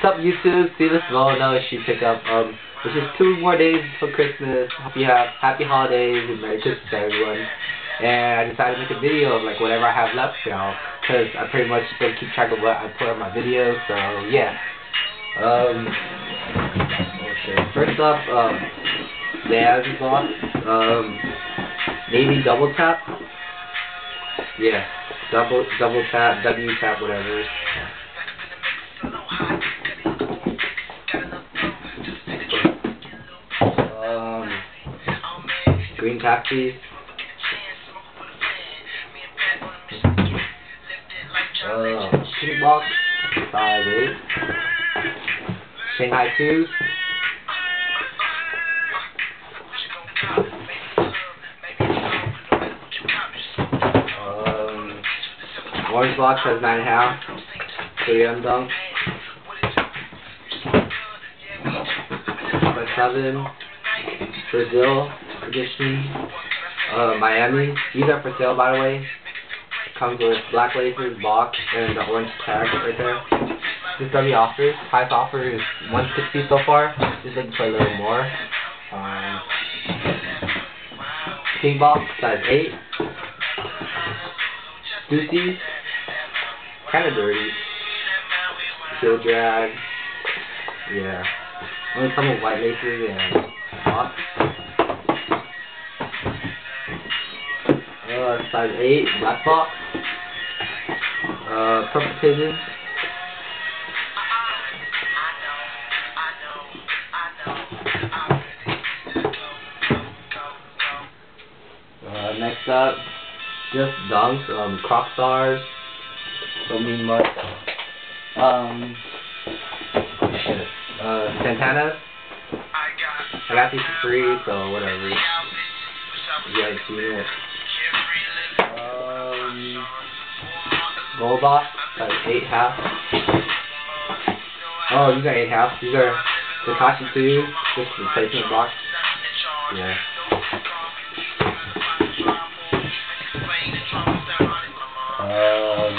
What's up YouTube? See this no shoe pickup. Um, it's just two more days for Christmas. Hope you have happy holidays and Merry Christmas everyone. And I decided to make a video of like whatever I have left now. Cause I pretty much don't keep track of what I put on my videos, so yeah. Um. First up, um, the Azzy. Um, maybe double tap. Yeah, double double tap, W tap, whatever. Green taxis. Uh, pink box, five eight. Shanghai two. Um, orange box has nine and a half. Three M dunk. Seven. Brazil edition. Uh, Miami. These are for sale, by the way. Comes with black laces, box, and the orange tag right there. This is W offers. Highest offer is 160 so far. Just looking for a little more. Um, pink box, size 8. Stussies. Kind of dirty. Heel drag. Yeah. Only come with white laces and box. Size 8, black box. Uh, purple pigeon. Uh, next up, just dunks, um, crop stars. Don't mean much. Um, shit. Uh, Santanas. I got these for free, so whatever. You guys seen it. Gold box, eight half. Oh, you got eight half. These are Takashi 2, just the replacement box. Yeah. Um,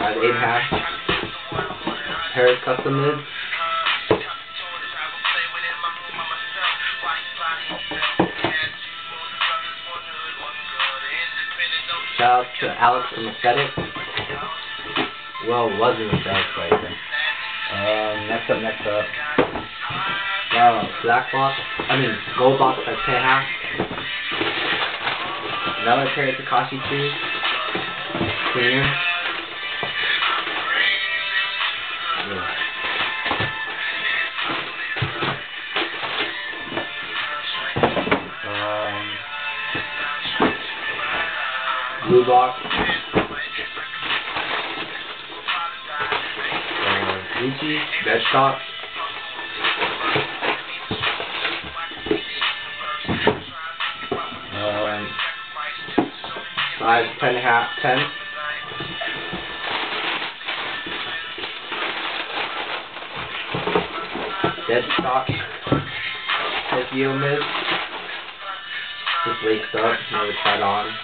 size eight and a half. Paris custom mids. Out to Alex from Aesthetic. Well, was an Aesthetic there. Um, next up, next up. Uh, black box. I mean, gold box by 10 half. Another pair of Takashi 2. Cleaner. Uh, bed stock. Um, size ten and a half, ten. Dead stock. Tokyo mid. Just laced up, never tried on.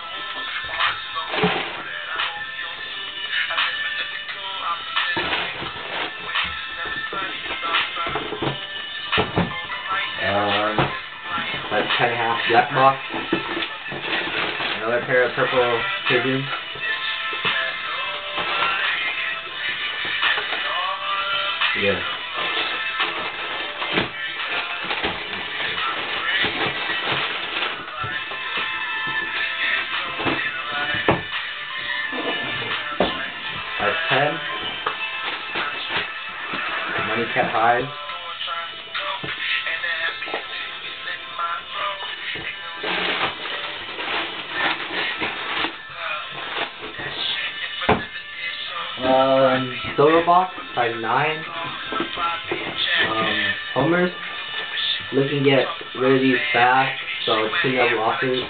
That's half black box. Another pair of purple pigeons. Yeah. Size 10. Money Cat high. Um, silver box, size 9. Um, homers. Looking get rid of these fast, so clean up losses.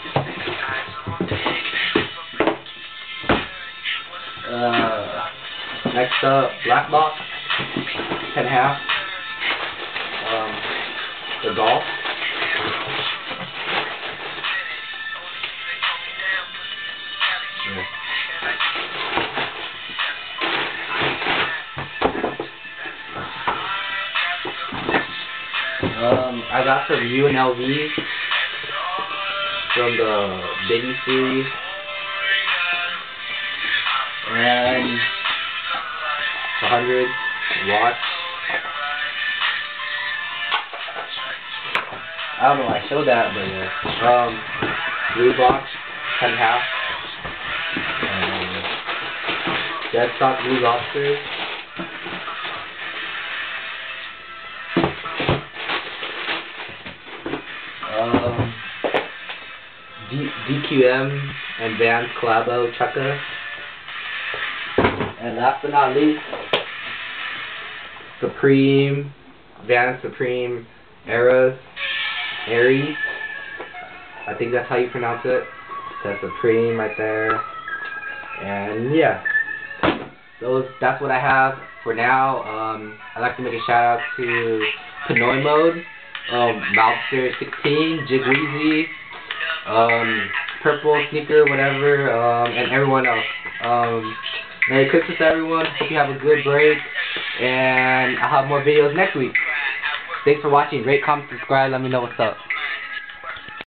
Uh, next up, black box, 10 half. Um, the golf. Yeah. I got some UNLV from the Biggie series. And 100 watts. I don't know why I showed that, but yeah. Um, blue box, 10 half. Um, dead stock blue lobster. DQM and Vans Collabo Chukka. And last but not least, Supreme, Vans Supreme Eras, Aries. I think that's how you pronounce it. That's Supreme right there. And yeah, those that's what I have for now. Um, I'd like to make a shout out to Pinoy Mode, um, Mobster 16, Jigweezy, um, Purple Sneaker, whatever, um, and everyone else. Um, Merry Christmas, everyone. Hope you have a good break. And I'll have more videos next week. Thanks for watching. Rate, comment, subscribe. Let me know what's up.